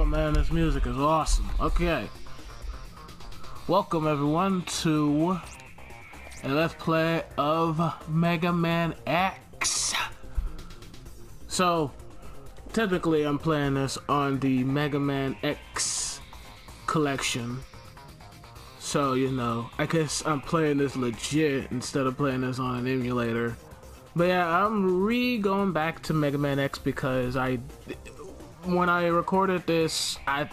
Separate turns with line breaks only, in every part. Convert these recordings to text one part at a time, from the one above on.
Oh man, this music is awesome. Okay. Welcome everyone to a Let's Play of Mega Man X. So, technically I'm playing this on the Mega Man X collection. So, you know, I guess I'm playing this legit instead of playing this on an emulator. But yeah, I'm re going back to Mega Man X because I, when I recorded this, I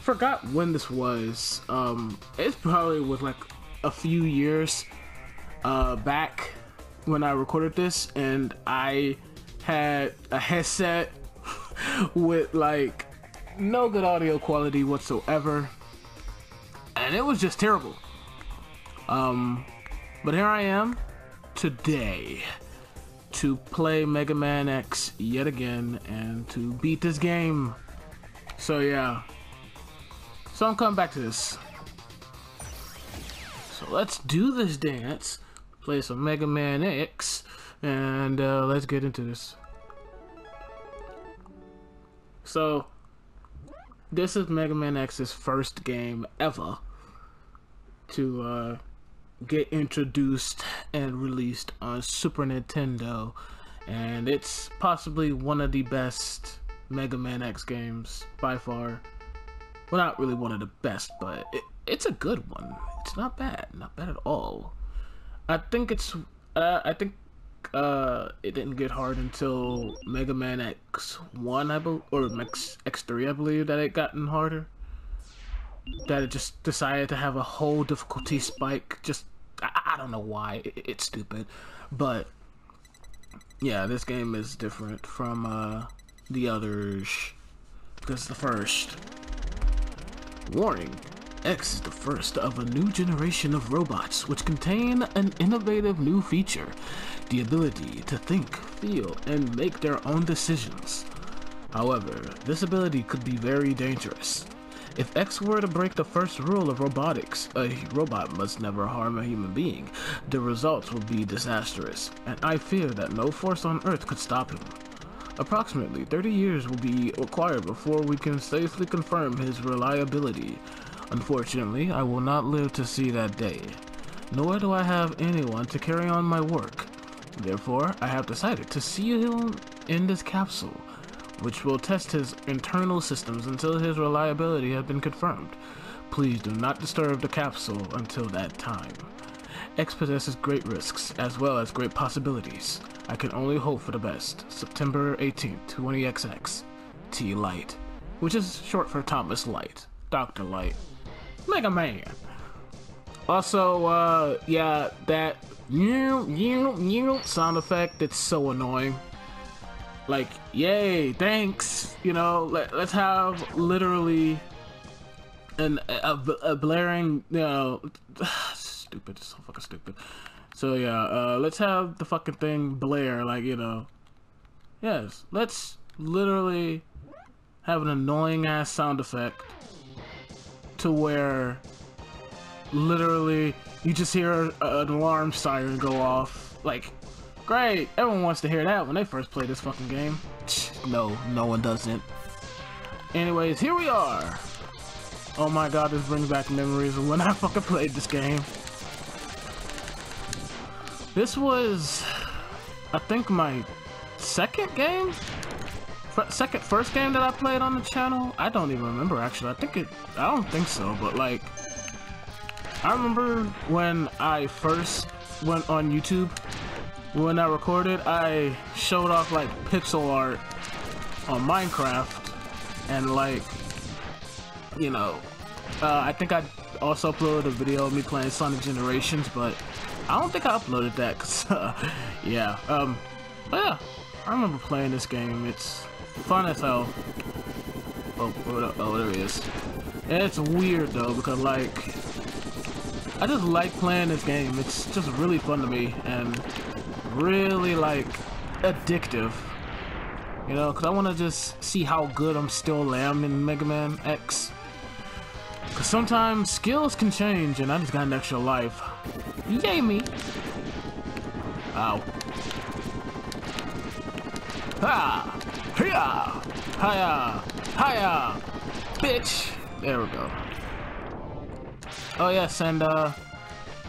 forgot when this was. Um, it's probably was like a few years uh, back when I recorded this, and I had a headset with like no good audio quality whatsoever, and it was just terrible. Um, but here I am today to play Mega Man X yet again and to beat this game. So yeah. So I'm coming back to this. So let's do this dance, play some Mega Man X, and uh, let's get into this. So, this is Mega Man X's first game ever to uh, get introduced and released on Super Nintendo, and it's possibly one of the best Mega Man X games by far. Well, not really one of the best, but it, it's a good one. It's not bad, not bad at all. I think it's, uh, I think uh, it didn't get hard until Mega Man X1, I believe, or X X3, I believe, that it gotten harder that it just decided to have a whole difficulty spike. Just I, I don't know why. It, it's stupid, but yeah, this game is different from uh, the others because the first. Warning. X is the first of a new generation of robots which contain an innovative new feature, the ability to think, feel, and make their own decisions. However, this ability could be very dangerous. If X were to break the first rule of robotics, a robot must never harm a human being, the results would be disastrous, and I fear that no force on Earth could stop him. Approximately 30 years will be required before we can safely confirm his reliability. Unfortunately, I will not live to see that day. Nor do I have anyone to carry on my work. Therefore, I have decided to seal him in this capsule which will test his internal systems until his reliability has been confirmed. Please do not disturb the capsule until that time. X possesses great risks, as well as great possibilities. I can only hope for the best. September 18th, 20XX. T Light, which is short for Thomas Light. Dr. Light. Mega Man. Also, uh, yeah, that sound effect, it's so annoying like yay thanks you know let, us have literally an a, a blaring you know stupid so fucking stupid. So yeah uh let's have the fucking thing blare like you know. Yes let's literally have an annoying ass sound effect to where literally you just hear an alarm siren go off like Great! Everyone wants to hear that when they first play this fucking game. No, no one doesn't. Anyways, here we are! Oh my god, this brings back memories of when I fucking played this game. This was, I think, my second game? F second, first game that I played on the channel? I don't even remember, actually. I think it, I don't think so, but like, I remember when I first went on YouTube when I recorded, I showed off like pixel art on Minecraft and like, you know, uh, I think I also uploaded a video of me playing Sonic Generations, but I don't think I uploaded that cause, uh, yeah, um, but yeah, I remember playing this game. It's fun as hell. Oh, oh, there he is. It's weird though because like, I just like playing this game. It's just really fun to me and really like addictive. You know, because I want to just see how good I'm still am in Mega Man X. Because sometimes skills can change and I just got an extra life. Yay me! Ow. Ha! Hiya! Hiya! Hiya! bitch! There we go. Oh yes, and uh,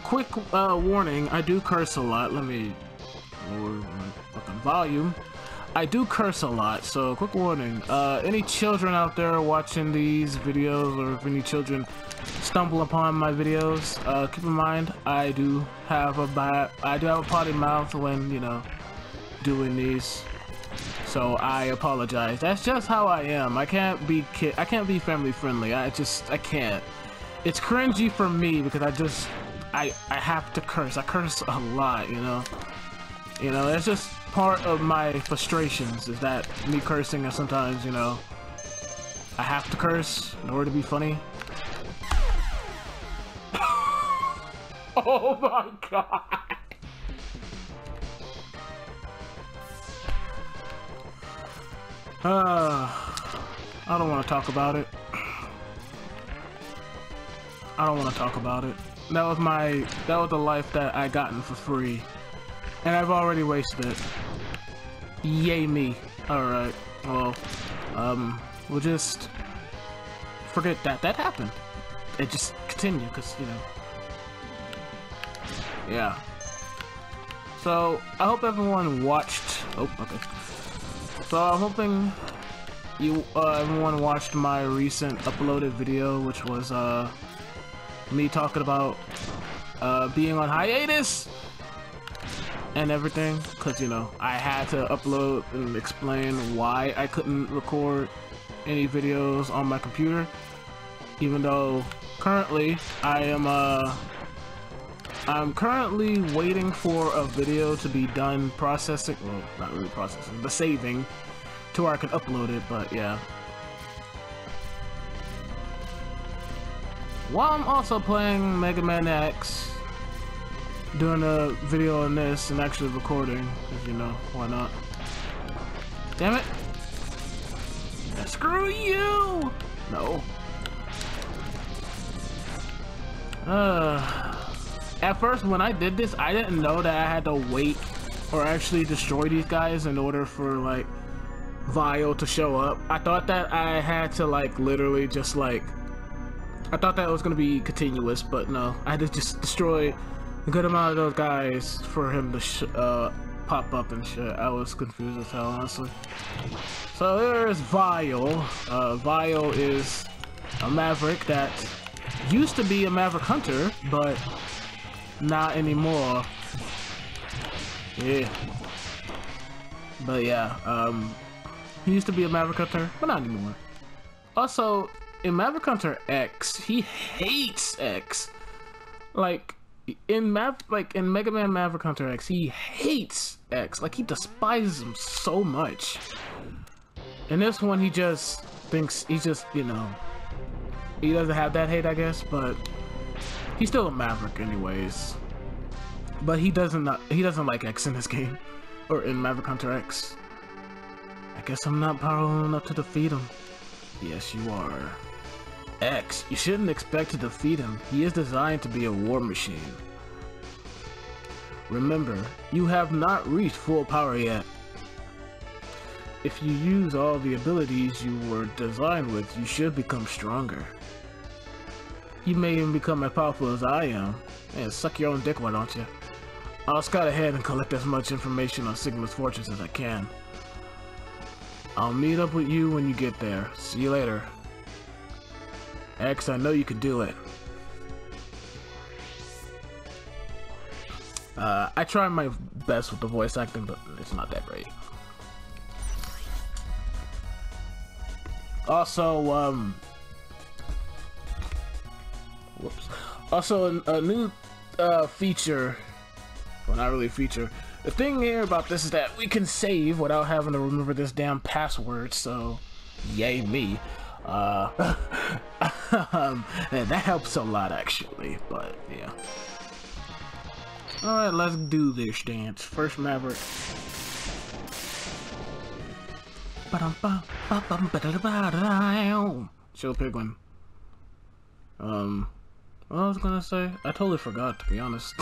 quick uh, warning, I do curse a lot. Let me fucking volume. I do curse a lot, so quick warning. Uh, any children out there watching these videos, or if any children stumble upon my videos, uh, keep in mind I do have a I do have a potty mouth when you know doing these. So I apologize. That's just how I am. I can't be kid. I can't be family friendly. I just I can't. It's cringy for me because I just I I have to curse. I curse a lot, you know. You know, it's just part of my frustrations is that me cursing and sometimes, you know, I have to curse in order to be funny. oh my god! Uh, I don't want to talk about it. I don't want to talk about it. That was my, that was the life that I gotten for free. And I've already wasted it. Yay me. Alright, well, um, we'll just forget that that happened. It just continue, because, you know. Yeah. So, I hope everyone watched... Oh, okay. So, I'm hoping you, uh, everyone watched my recent uploaded video, which was, uh, me talking about, uh, being on hiatus and everything because you know I had to upload and explain why I couldn't record any videos on my computer. Even though currently I am uh I'm currently waiting for a video to be done processing well not really processing the saving to where I can upload it but yeah. While I'm also playing Mega Man X doing a video on this and actually recording, because you know, why not? Damn it! Yeah, screw you! No. Uh, at first, when I did this, I didn't know that I had to wait or actually destroy these guys in order for, like, Vile to show up. I thought that I had to, like, literally just, like, I thought that was gonna be continuous, but no. I had to just destroy a good amount of those guys for him to uh, pop up and shit. I was confused as hell, honestly. So there's Vile. Uh, Vile is a Maverick that used to be a Maverick Hunter, but not anymore. Yeah. But yeah, um, he used to be a Maverick Hunter, but not anymore. Also, in Maverick Hunter X, he hates X. Like, in Mav like in Mega Man Maverick Hunter X, he hates X. Like he despises him so much. In this one, he just thinks he just you know he doesn't have that hate, I guess, but he's still a Maverick anyways. But he doesn't not, he doesn't like X in this game or in Maverick Hunter X. I guess I'm not powerful enough to defeat him. Yes, you are. X, you shouldn't expect to defeat him. He is designed to be a war machine. Remember, you have not reached full power yet. If you use all the abilities you were designed with, you should become stronger. You may even become as powerful as I am. And suck your own dick, why don't you? I'll scout ahead and collect as much information on Sigma's fortunes as I can. I'll meet up with you when you get there. See you later. X, I know you can do it. Uh, I try my best with the voice acting, but it's not that great. Also, um, whoops. Also, a, a new uh, feature, well, not really a feature. The thing here about this is that we can save without having to remember this damn password, so yay me. Uh, um, that helps a lot actually, but yeah. Alright, let's do this dance. First Maverick. Chill Penguin. Um, what I was gonna say? I totally forgot, to be honest.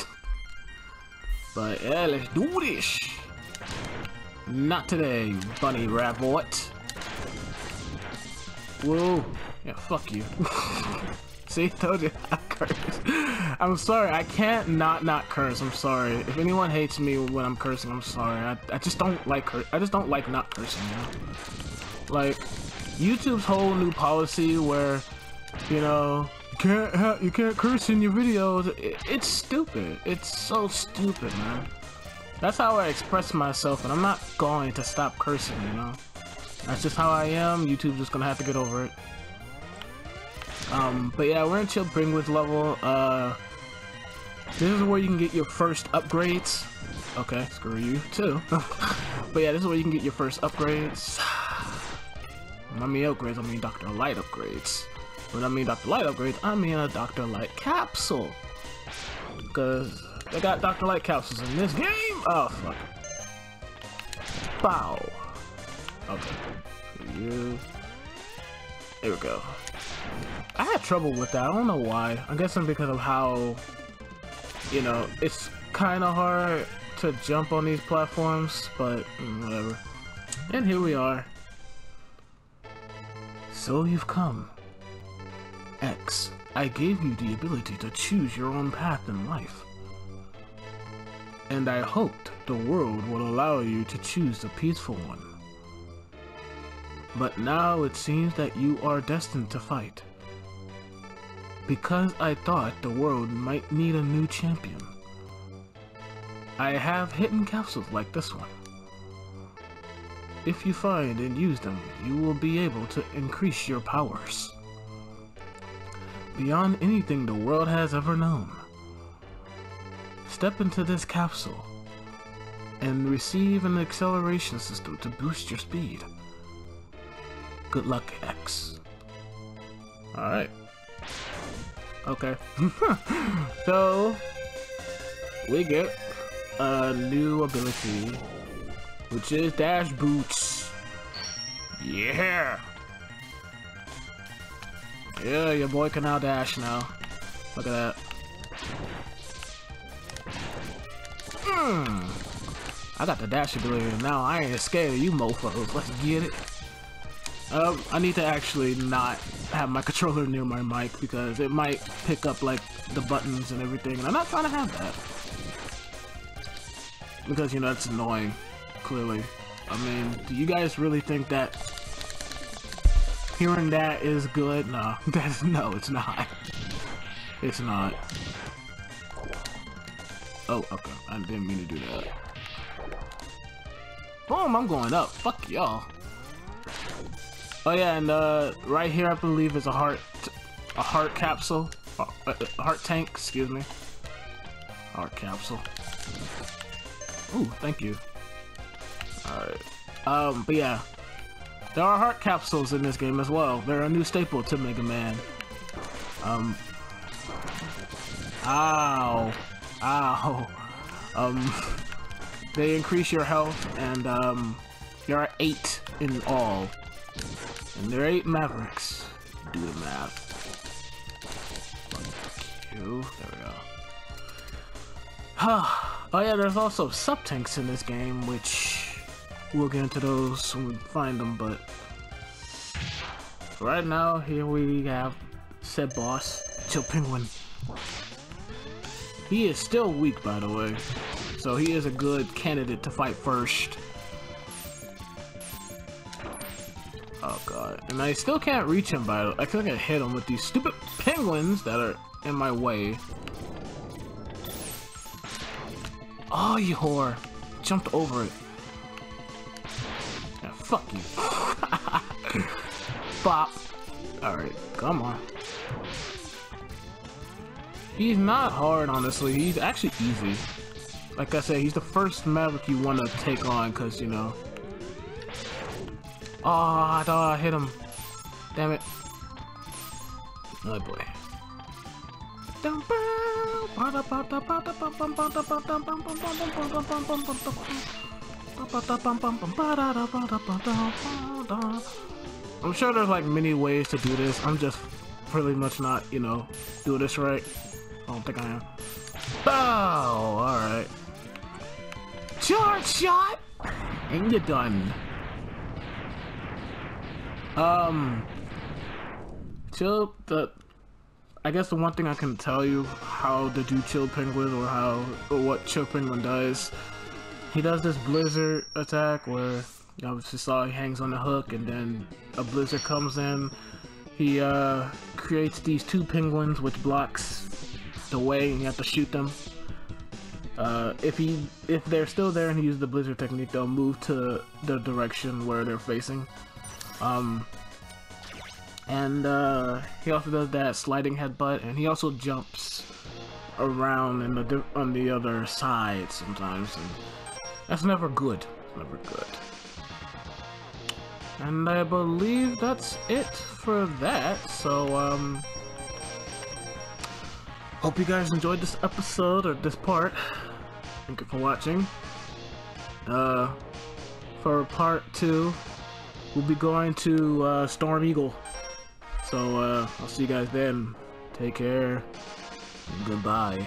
but yeah, let's do this! Not today, bunny rabbit. Whoa. Yeah, fuck you. See, told you I curse. I'm sorry, I can't not not curse. I'm sorry. If anyone hates me when I'm cursing, I'm sorry. I, I just don't like cur I just don't like not cursing, you know? Like, YouTube's whole new policy where, you know, you can't you can't curse in your videos. It, it's stupid. It's so stupid, man. That's how I express myself, and I'm not going to stop cursing, you know? That's just how I am. YouTube's just gonna have to get over it. Um, but yeah, we're in Chill Penguins level. Uh, this is where you can get your first upgrades. Okay, screw you too. but yeah, this is where you can get your first upgrades. I mean upgrades, I mean Dr. Light upgrades. When I mean Dr. Light upgrades, I mean a Dr. Light capsule. Because they got Dr. Light capsules in this game. Oh, fuck. Bow. Okay. You. There we go. I had trouble with that. I don't know why. I'm guessing because of how, you know, it's kind of hard to jump on these platforms, but whatever. And here we are. So you've come. X, I gave you the ability to choose your own path in life. And I hoped the world would allow you to choose the peaceful one. But now it seems that you are destined to fight. Because I thought the world might need a new champion. I have hidden capsules like this one. If you find and use them, you will be able to increase your powers. Beyond anything the world has ever known. Step into this capsule and receive an acceleration system to boost your speed. Good luck, X. Alright. Okay. so, we get a new ability, which is Dash Boots. Yeah! Yeah, your boy can now dash now. Look at that. Hmm. I got the dash ability now. I ain't scared of you mofos. Let's get it. Um, I need to actually not have my controller near my mic because it might pick up like the buttons and everything, and I'm not trying to have that. Because, you know, it's annoying, clearly. I mean, do you guys really think that hearing that is good? No, that's, no, it's not. It's not. Oh, okay. I didn't mean to do that. Boom, I'm going up. Fuck y'all. Oh yeah, and uh, right here I believe is a heart, a heart capsule, a, a heart tank. Excuse me. Heart capsule. Ooh, thank you. Alright. Um, but yeah. There are heart capsules in this game as well. They're a new staple to Mega Man. Um. Ow. Ow. Um. They increase your health, and um, there are eight in all. And there are eight Mavericks. Do the math. There we go. oh yeah, there's also sub-tanks in this game, which we'll get into those when we find them, but right now, here we have said boss, Chill Penguin. He is still weak, by the way, so he is a good candidate to fight first. And I still can't reach him by I feel like I hit him with these stupid penguins that are in my way. Oh, you whore. Jumped over it. Yeah, fuck you. Bop. Alright, come on. He's not hard, honestly. He's actually easy. Like I said, he's the first Maverick you want to take on, because, you know, Oh, I thought I hit him. Damn it. Oh boy. I'm sure there's like many ways to do this. I'm just pretty much not, you know, do this right. I don't think I am. Oh, alright. Charge shot! And you're done. Um, chill. The I guess the one thing I can tell you how to do chill penguin or how or what chill penguin does. He does this blizzard attack where you obviously saw he hangs on the hook and then a blizzard comes in. He uh, creates these two penguins which blocks the way and you have to shoot them. Uh, if he if they're still there and he uses the blizzard technique, they'll move to the direction where they're facing. Um, and uh, he also does that sliding headbutt, and he also jumps around in the on the other side sometimes, and that's never good. never good. And I believe that's it for that. So um, hope you guys enjoyed this episode or this part. Thank you for watching. Uh, for part two, we'll be going to uh, Storm Eagle. So uh, I'll see you guys then. Take care. Goodbye.